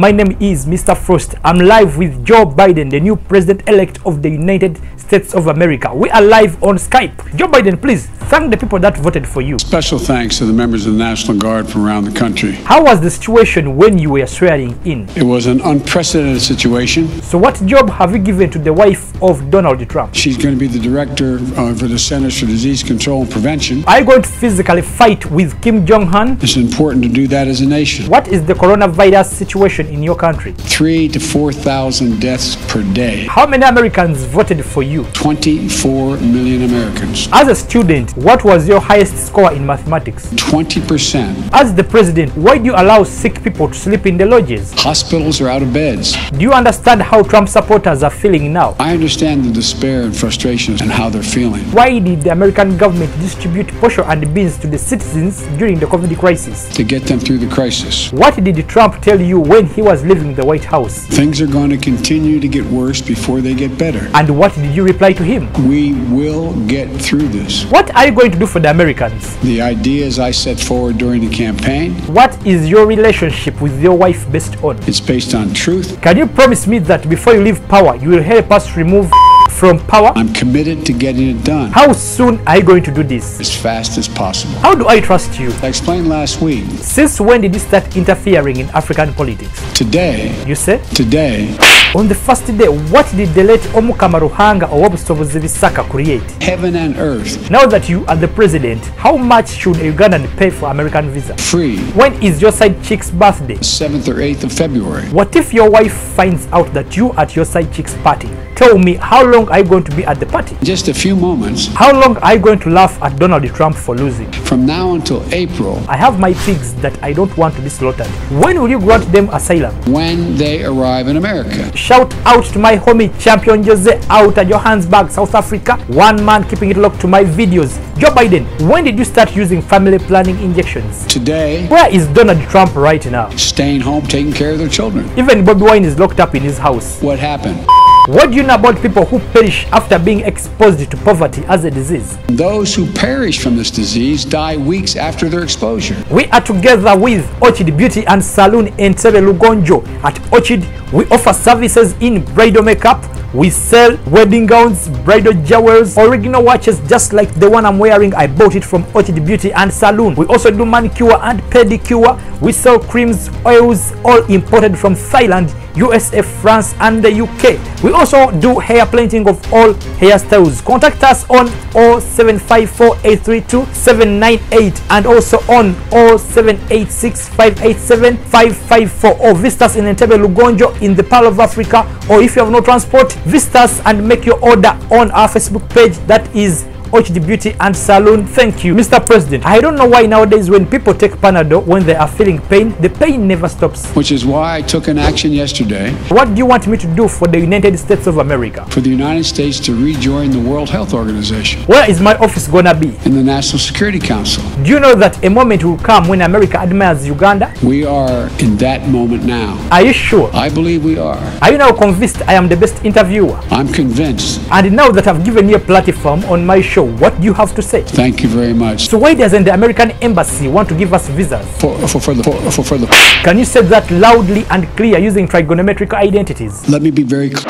My name is Mr. Frost. I'm live with Joe Biden, the new president-elect of the United States of America. We are live on Skype. Joe Biden, please thank the people that voted for you. Special thanks to the members of the National Guard from around the country. How was the situation when you were swearing in? It was an unprecedented situation. So what job have you given to the wife of Donald Trump? She's going to be the director uh, for the Centers for Disease Control and Prevention. Are you going to physically fight with Kim Jong-un? It's important to do that as a nation. What is the coronavirus situation in your country? Three to 4,000 deaths per day. How many Americans voted for you? 24 million Americans. As a student, what was your highest score in mathematics? 20%. As the president, why do you allow sick people to sleep in the lodges? Hospitals are out of beds. Do you understand how Trump supporters are feeling now? I understand the despair and frustration and how they're feeling. Why did the American government distribute posho and beans to the citizens during the COVID crisis? To get them through the crisis. What did Trump tell you when he was leaving the White House? Things are going to continue to get worse before they get better. And what did you reply to him? We will get through this. What are you going to do for the Americans? The ideas I set forward during the campaign, What is your relationship with your wife based on? it's based on truth. Can you promise me that before you leave power, you will help us remove from power? I'm committed to getting it done How soon are you going to do this? as fast as possible. How do I trust you? I explained last week. Since when did you start interfering in African politics? Today, You said? today, On the first day, what did the late Omukama Ruhanga ow'obusobozi Bisaka create? heaven and earth, Now that you are the president, how much should a Ugandan pay for American visa? free, When is your side chick's birthday? 7th or 8th of February. What if your wife finds out that you at your side chick's party? Tell me, how long are you going to be at the party? Just a few moments, How long are you going to laugh at Donald Trump for losing? from now until April, I have my pigs that I don't want to be slaughtered. When will you grant them asylum? when they arrive in America. Shout out to my homie champion Jose out at Johannesburg, South Africa. One man keeping it locked to my videos. Joe Biden, when did you start using family planning injections? Today, Where is Donald Trump right now? staying home, taking care of their children. Even Bobby Wine is locked up in his house. What happened? What do you know about people who perish after being exposed to poverty as a disease? Those who perish from this disease die weeks after their exposure. We are together with Orchid Beauty and Saloon in Tebe Lugonjo. At Orchid, we offer services in bridal makeup. We sell wedding gowns, bridal jewels, original watches just like the one I'm wearing. I bought it from Orchid Beauty and Saloon. We also do manicure and pedicure. We sell creams, oils, all imported from Thailand, USA, France, and the UK. We also do hair planting of all hairstyles. Contact us on 0754832798 and also on 0786587554 or visit us in Entebbe Lugonjo in the Pearl of Africa or if you have no transport, visit us and make your order on our Facebook page that is HD Beauty and Salon. Thank you, Mr. President. I don't know why nowadays when people take Panadol when they are feeling pain, the pain never stops. Which is why I took an action yesterday What do you want me to do for the United States of America? for the United States to rejoin the World Health Organization Where is my office gonna be? In the National Security Council. Do you know that a moment will come when America admires Uganda? We are in that moment now. Are you sure? I believe we are. Are you now convinced I am the best interviewer? I'm convinced. And now that I've given you a platform on my show, what do you have to say? Thank you very much. So why doesn't the American embassy want to give us visas? For, for, for the, for, for, for the, Can you say that loudly and clear using trigonometric identities? let me be very clear.